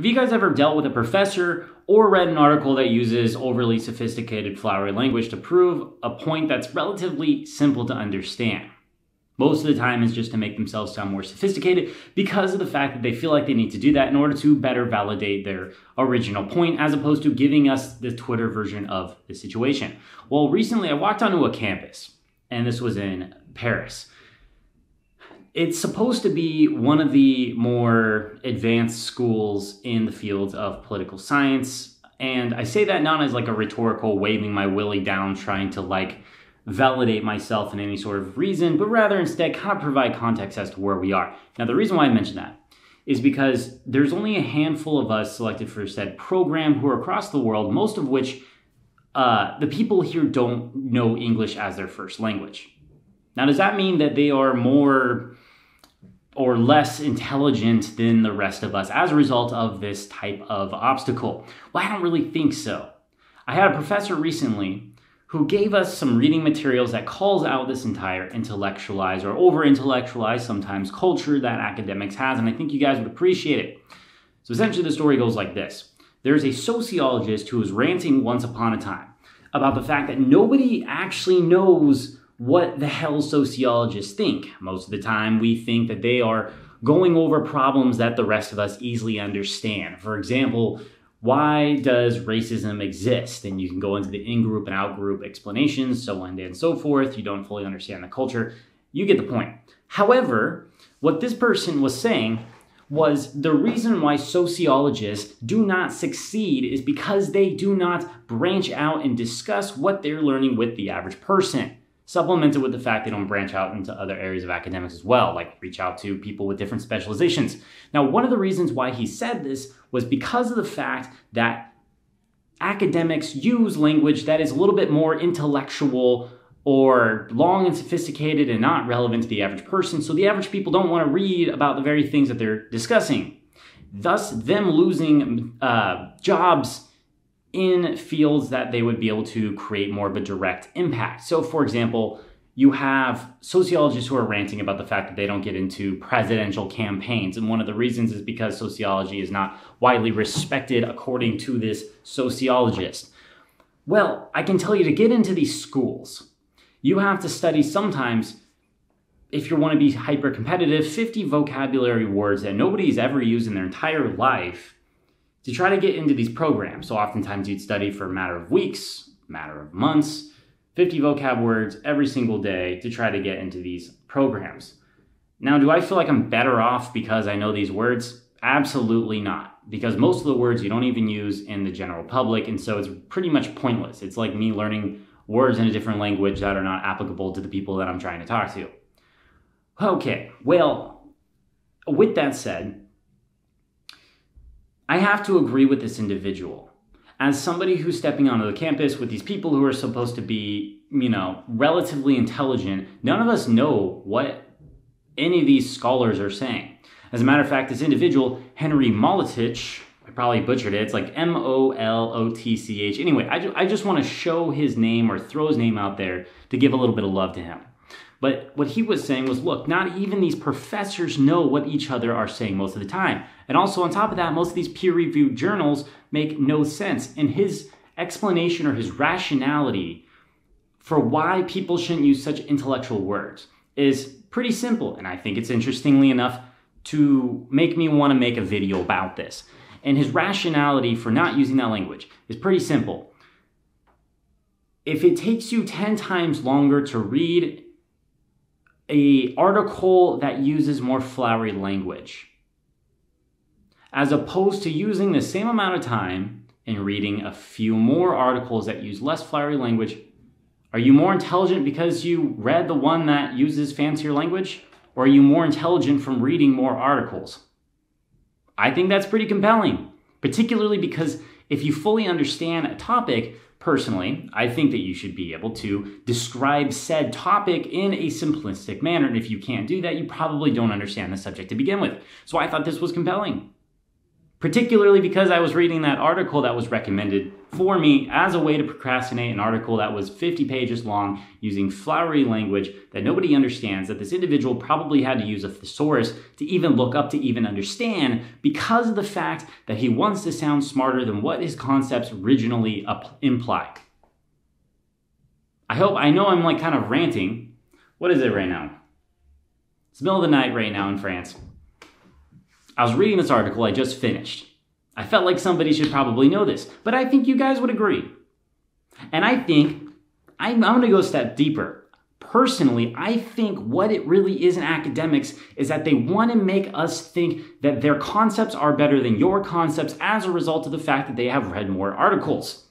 Have you guys ever dealt with a professor or read an article that uses overly sophisticated flowery language to prove a point that's relatively simple to understand? Most of the time is just to make themselves sound more sophisticated because of the fact that they feel like they need to do that in order to better validate their original point as opposed to giving us the Twitter version of the situation. Well, recently I walked onto a campus and this was in Paris. It's supposed to be one of the more advanced schools in the fields of political science. And I say that not as like a rhetorical waving my willy down trying to like validate myself in any sort of reason, but rather instead kind of provide context as to where we are. Now, the reason why I mention that is because there's only a handful of us selected for said program who are across the world, most of which uh, the people here don't know English as their first language. Now, does that mean that they are more or less intelligent than the rest of us as a result of this type of obstacle? Well, I don't really think so. I had a professor recently who gave us some reading materials that calls out this entire intellectualized or over intellectualized sometimes culture that academics has and i think you guys would appreciate it so essentially the story goes like this there's a sociologist who was ranting once upon a time about the fact that nobody actually knows what the hell sociologists think most of the time we think that they are going over problems that the rest of us easily understand for example why does racism exist? And you can go into the in group and out group explanations, so on and so forth. You don't fully understand the culture. You get the point. However, what this person was saying was the reason why sociologists do not succeed is because they do not branch out and discuss what they're learning with the average person supplemented with the fact they don't branch out into other areas of academics as well, like reach out to people with different specializations. Now, one of the reasons why he said this was because of the fact that academics use language that is a little bit more intellectual or long and sophisticated and not relevant to the average person. So the average people don't want to read about the very things that they're discussing. Thus, them losing uh, jobs in fields that they would be able to create more of a direct impact. So, for example, you have sociologists who are ranting about the fact that they don't get into presidential campaigns. And one of the reasons is because sociology is not widely respected according to this sociologist. Well, I can tell you to get into these schools, you have to study sometimes, if you want to be hyper competitive, 50 vocabulary words that nobody's ever used in their entire life to try to get into these programs. So oftentimes you'd study for a matter of weeks, matter of months, 50 vocab words every single day to try to get into these programs. Now, do I feel like I'm better off because I know these words? Absolutely not. Because most of the words you don't even use in the general public, and so it's pretty much pointless. It's like me learning words in a different language that are not applicable to the people that I'm trying to talk to. Okay, well, with that said, I have to agree with this individual. As somebody who's stepping onto the campus with these people who are supposed to be, you know, relatively intelligent, none of us know what any of these scholars are saying. As a matter of fact, this individual, Henry Molotich, I probably butchered it. It's like M O L O T C H. Anyway, I, ju- I just want to show his name or throw his name out there to give a little bit of love to him. But what he was saying was look, not even these professors know what each other are saying most of the time. And also, on top of that, most of these peer reviewed journals make no sense. And his explanation or his rationality for why people shouldn't use such intellectual words is pretty simple. And I think it's interestingly enough to make me want to make a video about this. And his rationality for not using that language is pretty simple. If it takes you 10 times longer to read a article that uses more flowery language as opposed to using the same amount of time and reading a few more articles that use less flowery language. Are you more intelligent because you read the one that uses fancier language? Or are you more intelligent from reading more articles? I think that's pretty compelling particularly because if you fully understand a topic Personally, I think that you should be able to describe said topic in a simplistic manner. And if you can't do that, you probably don't understand the subject to begin with. So I thought this was compelling. Particularly because I was reading that article that was recommended for me as a way to procrastinate, an article that was 50 pages long using flowery language that nobody understands, that this individual probably had to use a thesaurus to even look up to even understand because of the fact that he wants to sound smarter than what his concepts originally imply. I hope, I know I'm like kind of ranting. What is it right now? It's the middle of the night right now in France. I was reading this article I just finished. I felt like somebody should probably know this, but I think you guys would agree. And I think I'm, I'm going to go a step deeper. Personally, I think what it really is in academics is that they want to make us think that their concepts are better than your concepts as a result of the fact that they have read more articles.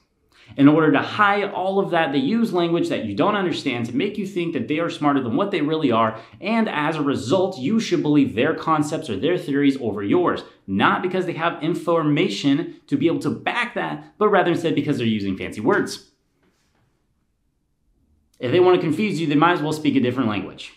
In order to hide all of that, they use language that you don't understand to make you think that they are smarter than what they really are, and as a result, you should believe their concepts or their theories over yours. Not because they have information to be able to back that, but rather instead because they're using fancy words. If they want to confuse you, they might as well speak a different language.